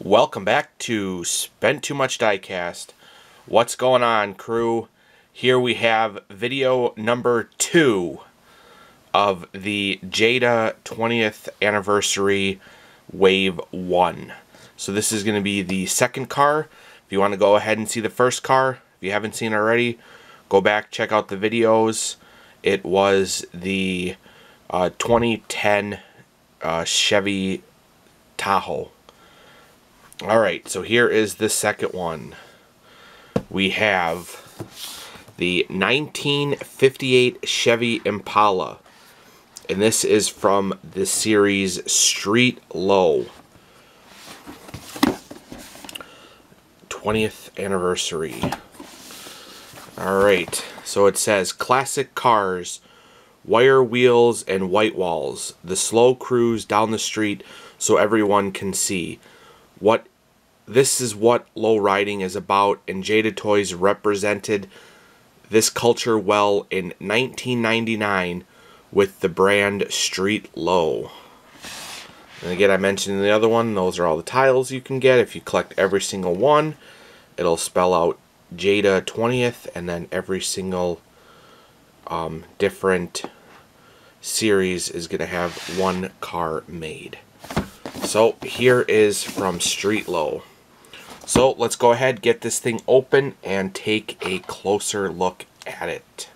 Welcome back to Spent Too Much Diecast. What's going on, crew? Here we have video number two of the Jada 20th Anniversary Wave 1. So this is going to be the second car. If you want to go ahead and see the first car, if you haven't seen already, go back, check out the videos. It was the uh, 2010 uh, Chevy Tahoe. Alright, so here is the second one. We have the 1958 Chevy Impala. And this is from the series Street Low. 20th anniversary. Alright, so it says classic cars, wire wheels, and white walls. The slow cruise down the street so everyone can see what this is what low riding is about and Jada Toys represented this culture well in 1999 with the brand Street Low. And again, I mentioned the other one, those are all the tiles you can get. If you collect every single one, it'll spell out Jada 20th and then every single um, different series is going to have one car made. So here is from Street Low. So let's go ahead, get this thing open, and take a closer look at it.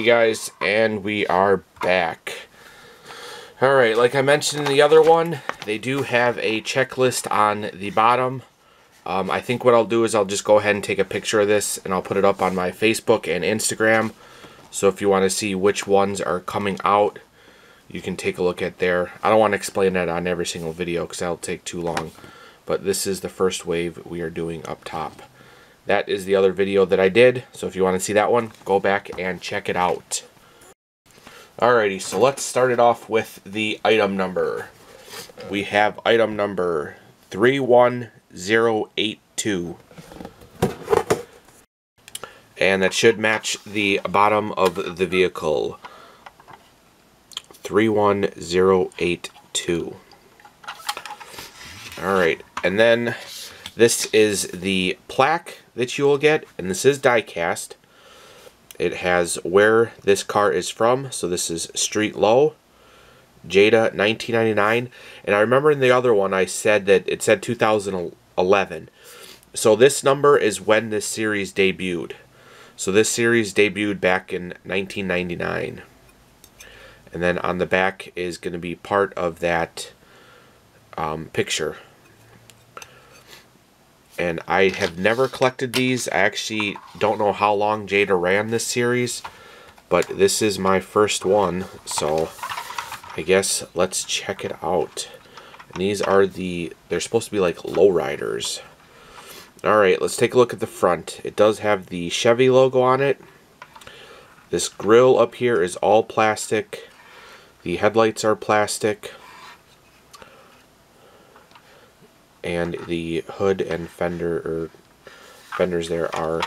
Alrighty guys, and we are back. Alright, like I mentioned in the other one, they do have a checklist on the bottom. Um, I think what I'll do is I'll just go ahead and take a picture of this and I'll put it up on my Facebook and Instagram. So if you want to see which ones are coming out, you can take a look at there. I don't want to explain that on every single video because that'll take too long. But this is the first wave we are doing up top. That is the other video that I did. So if you want to see that one, go back and check it out. Alrighty, so let's start it off with the item number. We have item number 31082. And that should match the bottom of the vehicle. 31082. Alright, and then this is the plaque that you will get, and this is die-cast. It has where this car is from, so this is Street Low, Jada 1999. And I remember in the other one I said that it said 2011. So this number is when this series debuted. So this series debuted back in 1999. And then on the back is going to be part of that um, picture and I have never collected these. I actually don't know how long Jada ran this series, but this is my first one, so I guess let's check it out. And these are the, they're supposed to be like lowriders. Alright, let's take a look at the front. It does have the Chevy logo on it. This grill up here is all plastic. The headlights are plastic. And the hood and fender or fenders there are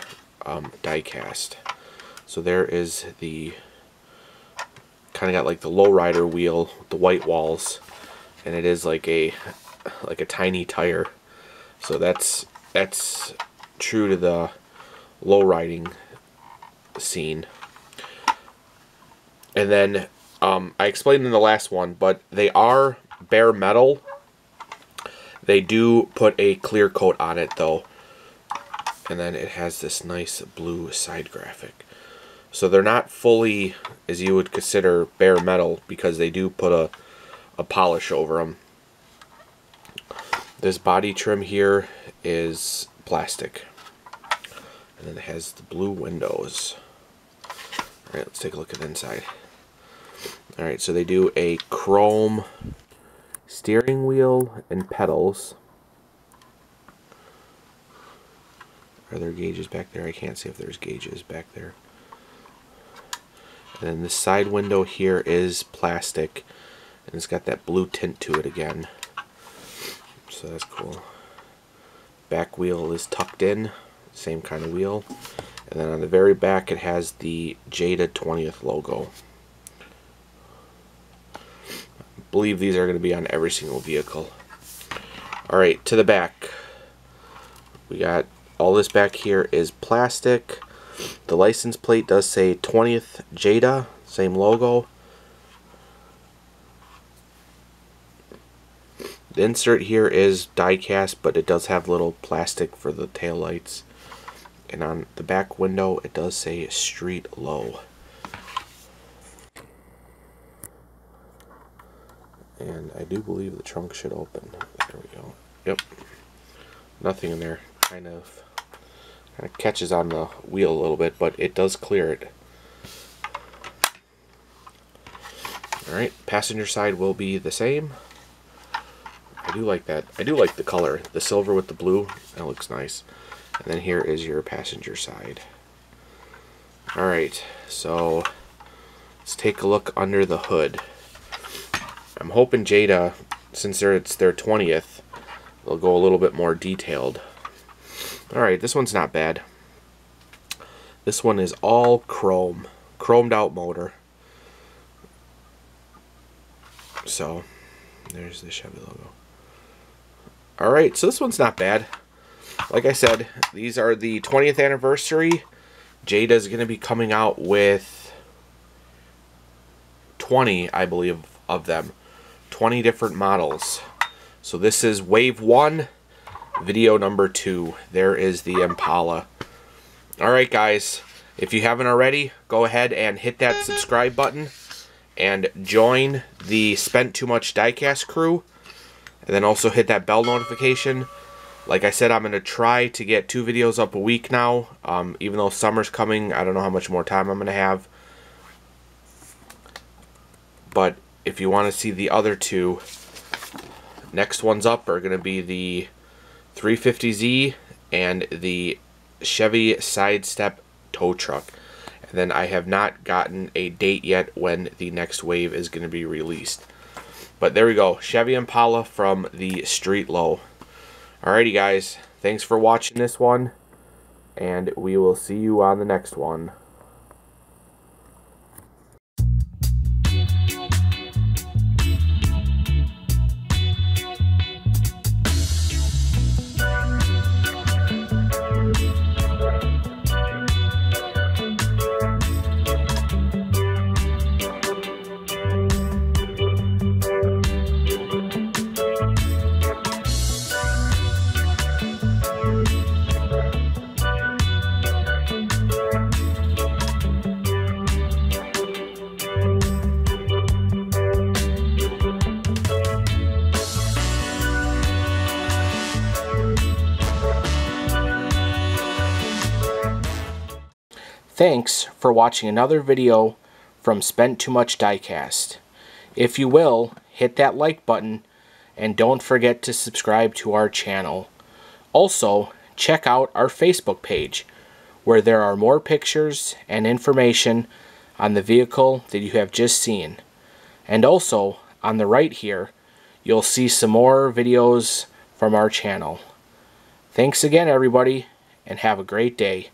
um, die cast. So there is the kind of got like the lowrider wheel, the white walls, and it is like a like a tiny tire. So that's that's true to the low riding scene. And then um, I explained in the last one, but they are bare metal. They do put a clear coat on it though. And then it has this nice blue side graphic. So they're not fully, as you would consider, bare metal because they do put a, a polish over them. This body trim here is plastic. And then it has the blue windows. Alright, let's take a look at the inside. Alright, so they do a chrome steering wheel and pedals. Are there gauges back there? I can't see if there's gauges back there. And then the side window here is plastic. And it's got that blue tint to it again. So that's cool. Back wheel is tucked in. Same kind of wheel. And then on the very back it has the Jada 20th logo. I believe these are going to be on every single vehicle. Alright, to the back. We got all this back here is plastic. The license plate does say 20th Jada, same logo. The insert here is die cast, but it does have little plastic for the tail lights. And on the back window, it does say street low. And I do believe the trunk should open. There we go. Yep. Nothing in there. Kind of, kind of catches on the wheel a little bit, but it does clear it. Alright, passenger side will be the same. I do like that. I do like the color. The silver with the blue. That looks nice. And then here is your passenger side. Alright, so let's take a look under the hood. I'm hoping Jada, since it's their 20th, they'll go a little bit more detailed. Alright, this one's not bad. This one is all chrome. Chromed out motor. So, there's the Chevy logo. Alright, so this one's not bad. Like I said, these are the 20th anniversary. Jada's going to be coming out with 20, I believe, of them. 20 different models. So this is wave 1, video number 2. There is the Impala. Alright guys, if you haven't already, go ahead and hit that subscribe button and join the Spent Too Much Diecast crew. And then also hit that bell notification. Like I said, I'm going to try to get two videos up a week now. Um, even though summer's coming, I don't know how much more time I'm going to have. But if you want to see the other two, next ones up are going to be the 350Z and the Chevy Sidestep tow truck. And then I have not gotten a date yet when the next wave is going to be released. But there we go. Chevy Impala from the Street Low. Alrighty guys. Thanks for watching this one. And we will see you on the next one. Thanks for watching another video from Spent Too Much Diecast. If you will, hit that like button and don't forget to subscribe to our channel. Also, check out our Facebook page where there are more pictures and information on the vehicle that you have just seen. And also, on the right here, you'll see some more videos from our channel. Thanks again everybody, and have a great day.